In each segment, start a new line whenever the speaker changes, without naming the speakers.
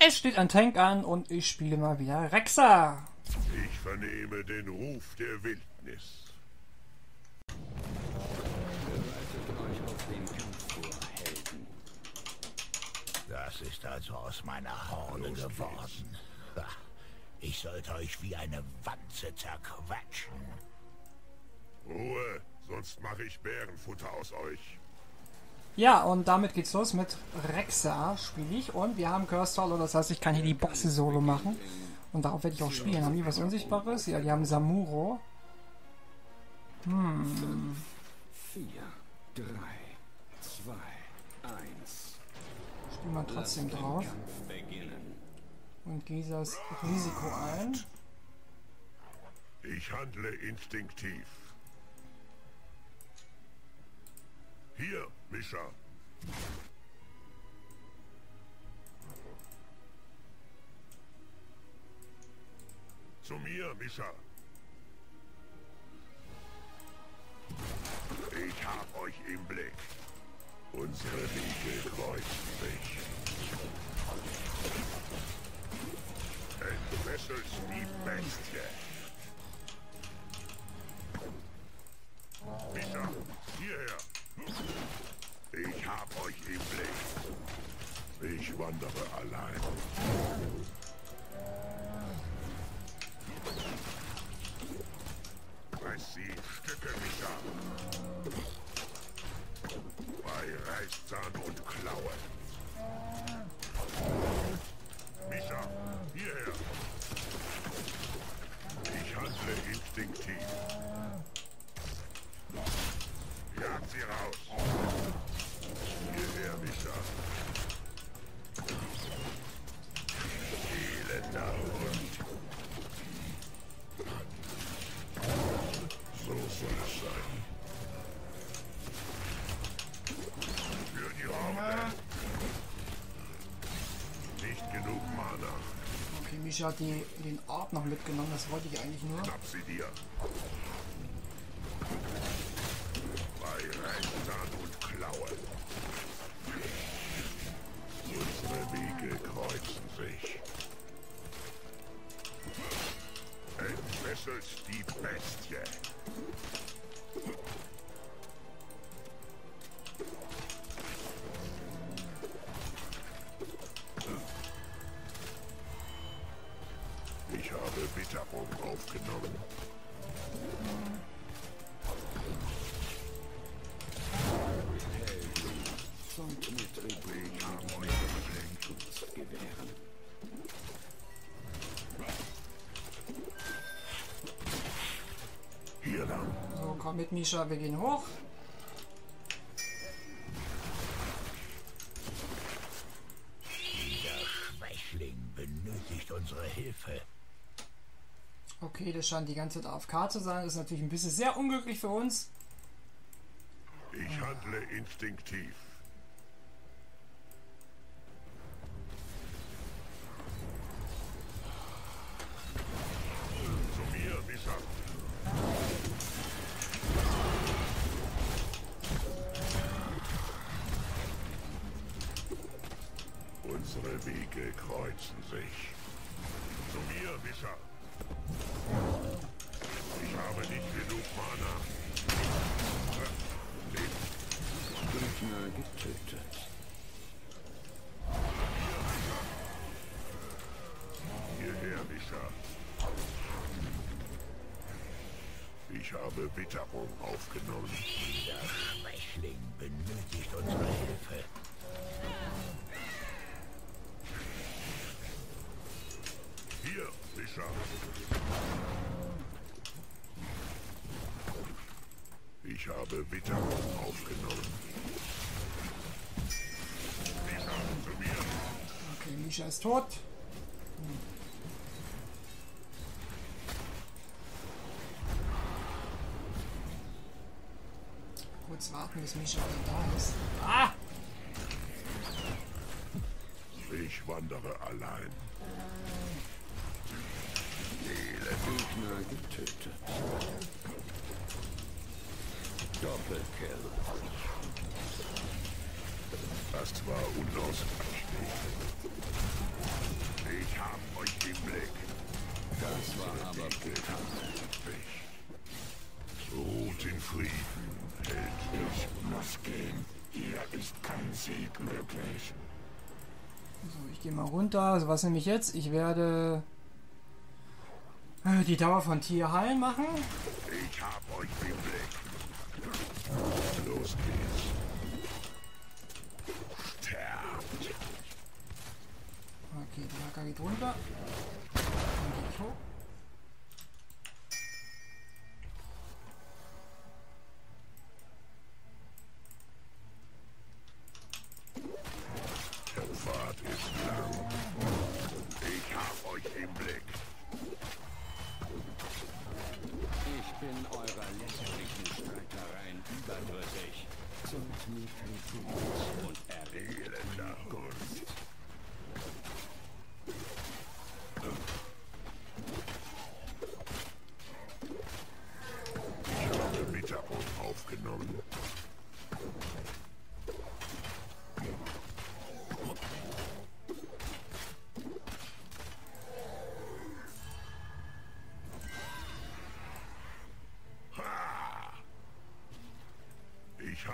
Es steht ein Tank an und ich spiele mal wieder Rexa.
Ich vernehme den Ruf der Wildnis.
Das ist also aus meiner Horde geworden. Ich sollte euch wie eine Wanze zerquetschen.
Ruhe, sonst mache ich Bärenfutter aus euch.
Ja, und damit geht's los mit Rexa spiele ich und wir haben Curse Solo, das heißt, ich kann hier die Boxe Solo machen und darauf werde ich auch spielen. Haben die was Unsichtbares? Ja, die haben Samuro.
Vier, drei, zwei, eins.
Spielen wir trotzdem drauf und das Risiko ein.
Ich handle instinktiv. Mischa. Zu mir, Mischa. Ich hab euch im Blick. Unsere Wege kreuzen sich. Entfesselst die Bestie. Wandere allein. Reiß sie Stücke, Mischa. Bei Reißzahn und Klaue. Mischa, hierher. Ich handle instinktiv. Nicht genug Mana.
Okay, Misha hat die, den Ort noch mitgenommen, das wollte ich eigentlich nur.
Schnapp sie dir. Witterung aufgenommen. Hier lang.
So, komm mit Misha, wir gehen hoch. Das scheint die ganze Zeit AFK zu sein. Das ist natürlich ein bisschen sehr unglücklich für uns.
Ich handle instinktiv. Unsere Wege kreuzen sich. Zu mir, Mischa. Ich habe nicht genug Mana.
Gegner getötet.
Hierher, Mischa. Ich habe Witterung aufgenommen. Witterung aufgenommen.
Okay, Misha ist tot. Kurz warten, bis Misha wieder da ist. Ah!
Ich wandere allein.
Gegner getötet. Doppelkill.
Das war unausweichlich.
Ich
hab euch im Blick.
Das, war aber brutal.
Ruht in Frieden, Held. Ich
muss gehen. Hier ist kein Sieg möglich.
So, ich gehe mal runter. Also was nehme ich jetzt? Ich werde äh, die Dauer von Tier heilen machen.
Ich hab euch im Blick. Blick. Los geht's. Sterbt.
Okay, die Hacker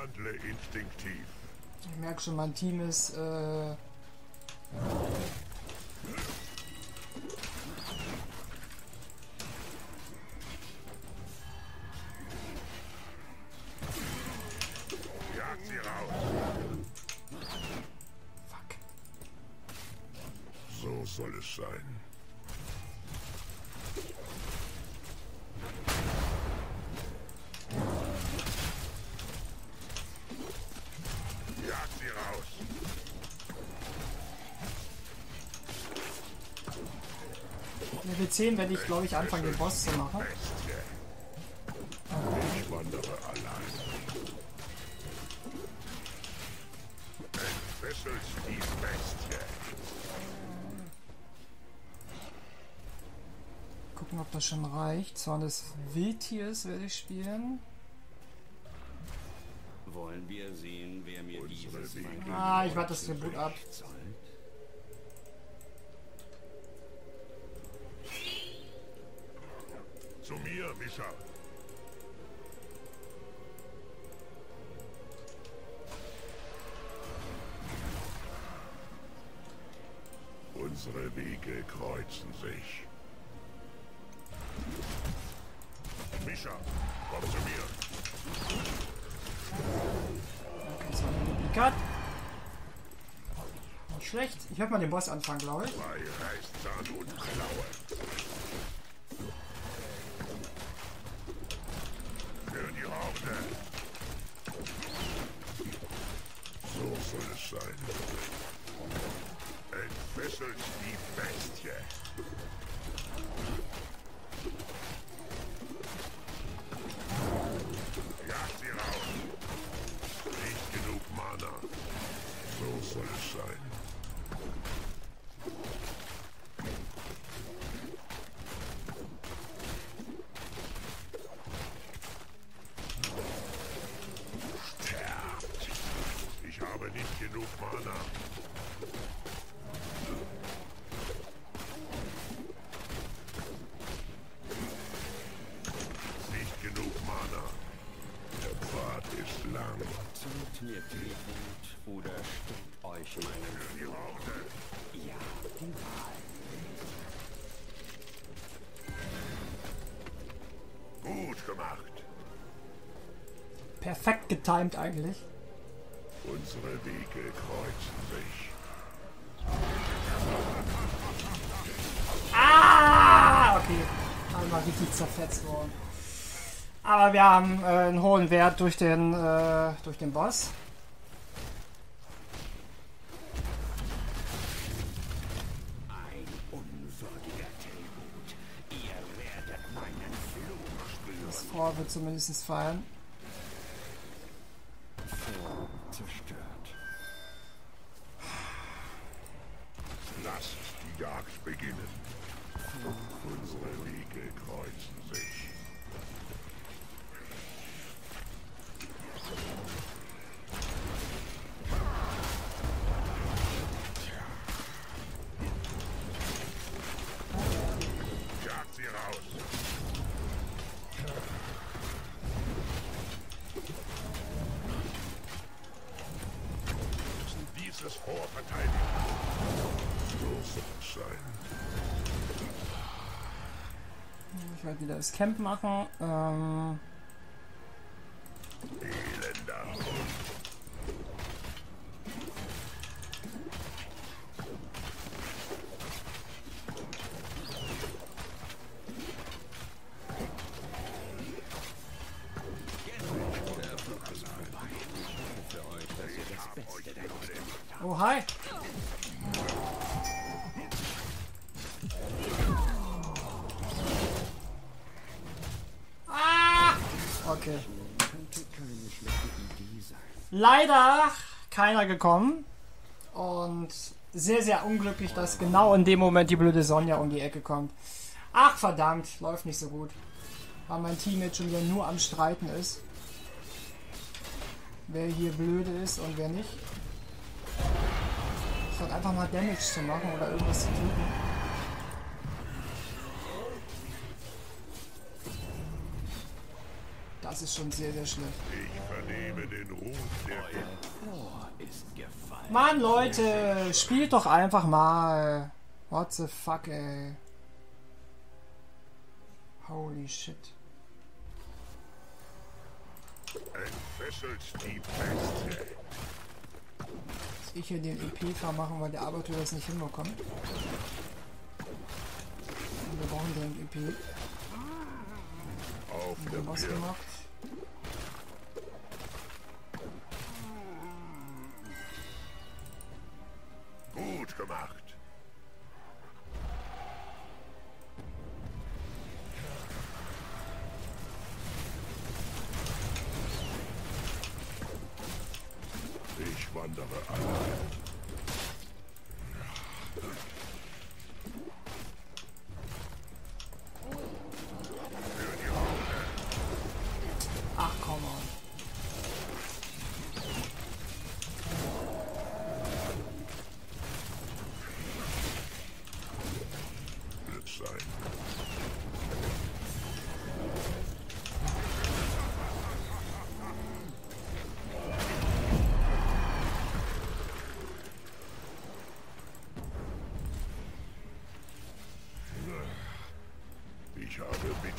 handle instinktiv.
Ich merke schon, mein Team ist äh, Level 10 werde ich, glaube ich, anfangen, den Boss zu machen.
Ich wandere allein. Entfesselt die Bestie.
Gucken, ob das schon reicht. Zorn des Wildtiers werde ich spielen.
Wollen wir sehen, wer mir dieses
Ah, ich warte das Tribut ab.
zollt?
Zu Mischa. Unsere Wege kreuzen sich. Mischa, komm zu mir.
Duplikat. Nicht schlecht. Ich werde mal den Boss anfangen, glaube ich.
Bei Reißzahn und Klaue. Genug Mana. Nicht genug Mana. Der Pfad ist lang.
Zollt mir Tribut oder steckt euch meinen
die Horde.
Ja, die Wahl.
Gut gemacht.
Perfekt getimed eigentlich.
Unsere Wege kreuzen sich.
Ah! Okay. Einmal richtig zerfetzt worden. Aber wir haben äh, einen hohen Wert durch den, äh, durch den Boss.
Ein unwürdiger Tribut. Ihr
Jagd beginnen. Unsere Wege kreuzen
wieder das Camp machen. Ähm, oh, hi. Leider keiner gekommen. Und sehr, sehr unglücklich, dass genau in dem Moment die blöde Sonja um die Ecke kommt. Ach verdammt, läuft nicht so gut. Weil mein Team jetzt schon wieder nur am Streiten ist. Wer hier blöde ist und wer nicht. Statt einfach mal Damage zu machen oder irgendwas zu tun. Das ist schon sehr, sehr schlecht.
Ich vernehme den Ruf der
Mann, Leute, spielt doch einfach mal. What the fuck, ey. Holy shit.
entfesselt die Peste.
Dass ich hier den EP machen, weil der Arbeiter das nicht hinbekommt. Und wir brauchen den EP.
Auf der Pirsch.
gemacht?
Gut gemacht.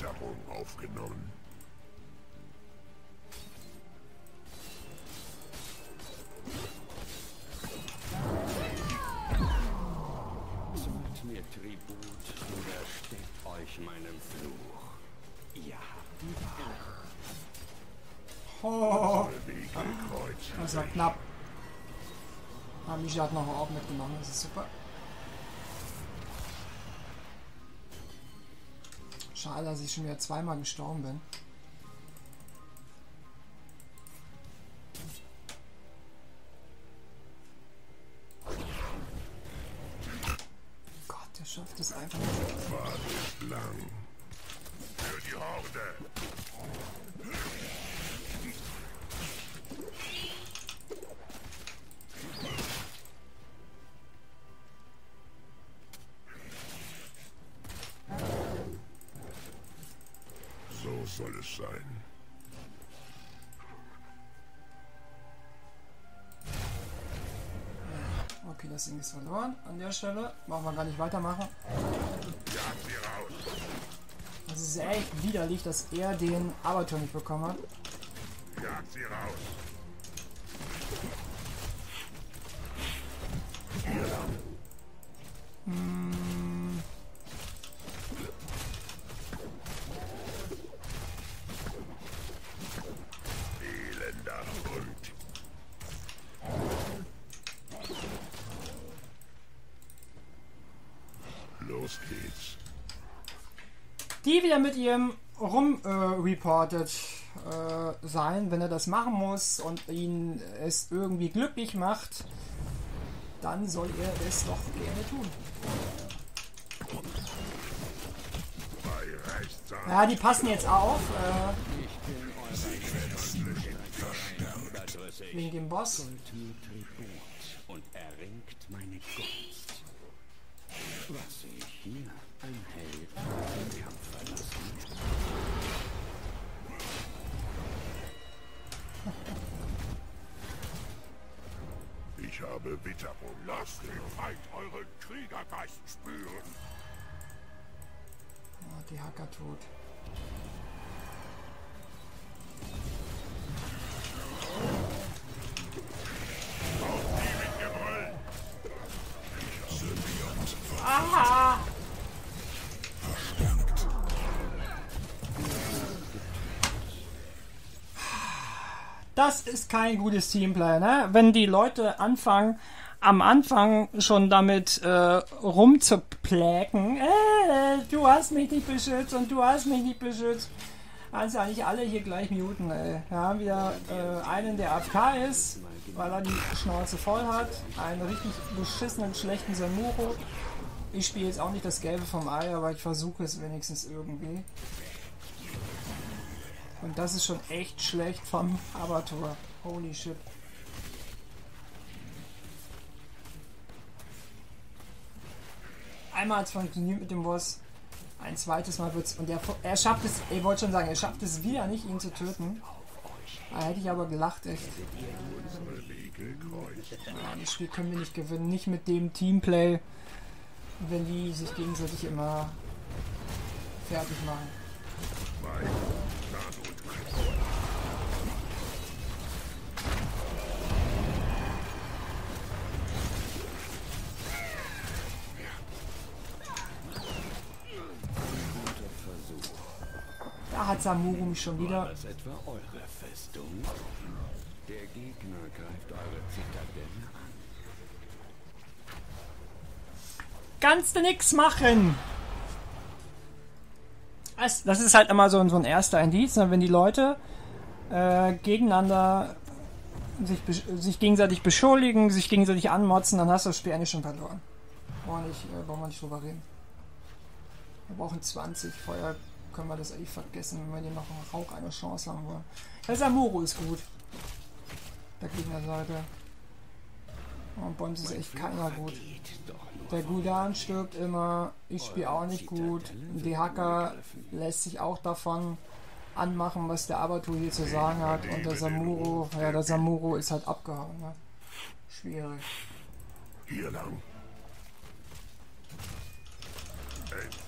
Habe Witterung aufgenommen.
Zollt mir Tribut oder steckt euch meinem Fluch. Ihr habt die Wahl.
Oh, das war knapp. Ah, Misha hat noch auch mitgemacht, das ist super. Schade, dass ich schon wieder zweimal gestorben bin.
So soll es sein.
Okay, das Ding ist verloren. An der Stelle brauchen wir gar nicht weitermachen. Das ist echt widerlich, dass er den Arbeiter nicht bekommen hat.
Jagt sie raus. Elender Los geht's.
Die wieder mit ihrem rum äh, reported äh, sein, wenn er das machen muss und ihn es irgendwie glücklich macht, dann soll er es doch gerne tun. Ja, die passen jetzt auf äh, wegen dem Boss.
Und erringt meine Gunst. Was sehe ich hier? Ein Held, den Kampf verlassen.
Ich habe Witterung. Lasst den Feind euren Kriegergeist spüren.
Oh, die Hacker tot. Das ist kein gutes Teamplay, ne? Wenn die Leute anfangen, am Anfang schon damit äh, rumzuplägen, äh, du hast mich nicht beschützt und du hast mich nicht beschützt. Also eigentlich alle hier gleich muten, ey. Wir haben wieder äh, einen, der AFK ist, weil er die Schnauze voll hat. Einen richtig beschissenen, schlechten Samuro. Ich spiele jetzt auch nicht das Gelbe vom Ei, aber ich versuche es wenigstens irgendwie. Und das ist schon echt schlecht vom Abator. Holy shit. Einmal hat es funktioniert mit dem Boss. Ein zweites Mal wird's. Und er, er schafft es, ich wollte schon sagen, er schafft es wieder nicht, ihn zu töten. Da hätte ich aber gelacht, echt. Ja, das Spiel können wir nicht gewinnen. Nicht mit dem Teamplay, wenn die sich gegenseitig immer fertig machen. Hat Samuro mich schon wieder.
Das etwa eure Festung? Der Gegner greift eure Zitadelle an.
Kannst du nix machen. Das, ist halt immer so, so ein erster Indiz, ne? wenn die Leute äh, gegeneinander sich, sich gegenseitig beschuldigen, sich gegenseitig anmotzen, dann hast du das Spiel eigentlich schon verloren. Brauchen wir nicht, äh, brauchen wir nicht drüber reden. Wir brauchen 20. Vorher können wir das eigentlich vergessen, wenn wir hier noch einen Rauch eine Chance haben wollen. Der Samuro ist gut. Der Gegnerseite. Und uns ist echt keiner gut. Der Gudan stirbt immer, ich spiele auch nicht gut. Die Hacker lässt sich auch davon anmachen, was der Abatur hier zu sagen hat. Und der Samuro, ja, der Samuro ist halt abgehauen. Ne? Schwierig.
Hier lang.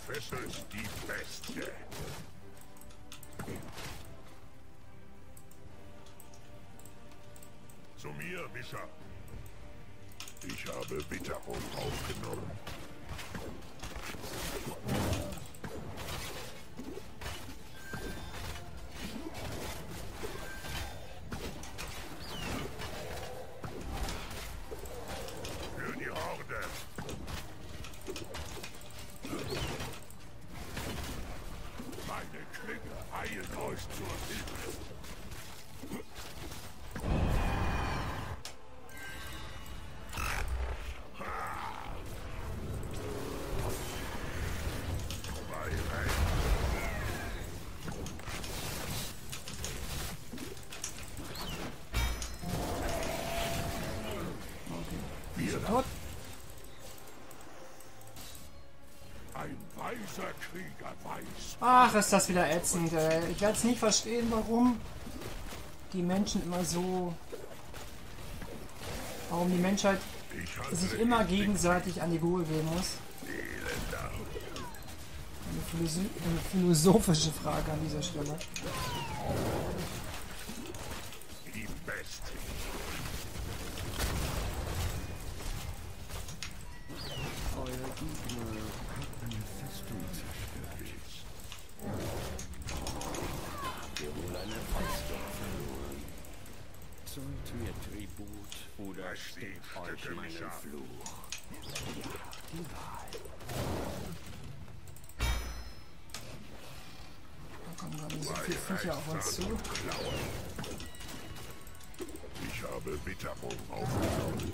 Entfesselt die Bestie. Zu mir, Mischa. Ich habe Witterung aufgenommen.
Tot.
ein weiser Krieger weiß.
Ach, ist das wieder ätzend. Ey. Ich werde es nicht verstehen, warum die Menschen immer so. Warum die Menschheit sich immer gegenseitig an die Gurgel gehen muss. Eine philosophische Frage an dieser Stelle.
Festung verloren? Zollt mir Tribut oder steckt euch meinen Fluch? Die Wahl.
Da kommen gerade so viele Viecher auf uns zu.
Ich habe Witterung aufgenommen.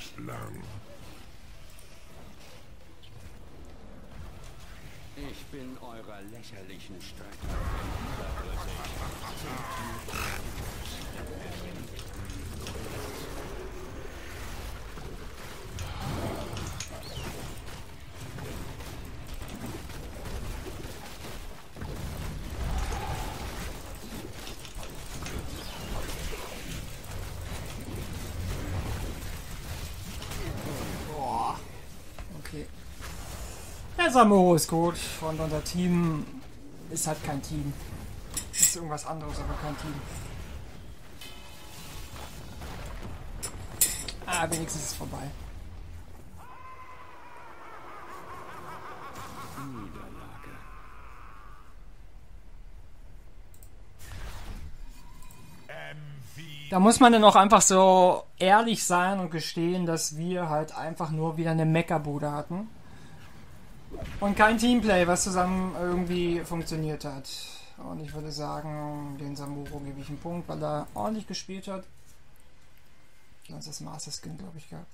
Ist lang.
Ich bin eurer lächerlichen Strecke.
Samuro ist gut und unser Team ist halt kein Team. Ist irgendwas anderes, aber kein Team. Ah, wenigstens ist es vorbei. Da muss man dann auch einfach so ehrlich sein und gestehen, dass wir halt einfach nur wieder eine Meckerbude hatten. Und kein Teamplay, was zusammen irgendwie funktioniert hat. Und ich würde sagen, den Samuro gebe ich einen Punkt, weil er ordentlich gespielt hat. Sonst das Master Skin, glaube ich, gehabt.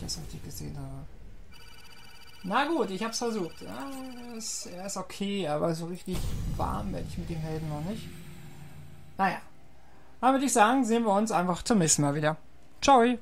Dass ich richtig gesehen habe. Na gut, ich habe es versucht. Ja, er, ist, er ist okay, aber so richtig warm werde ich mit dem Helden noch nicht. Naja. Dann würde ich sagen, sehen wir uns einfach zum nächsten Mal wieder. Ciao!